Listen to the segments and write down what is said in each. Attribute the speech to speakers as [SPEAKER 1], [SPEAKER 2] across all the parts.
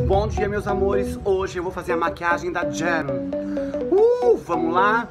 [SPEAKER 1] Bom dia, meus amores. Hoje eu vou fazer a maquiagem da Jam. Uh, vamos lá?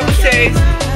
[SPEAKER 2] United say.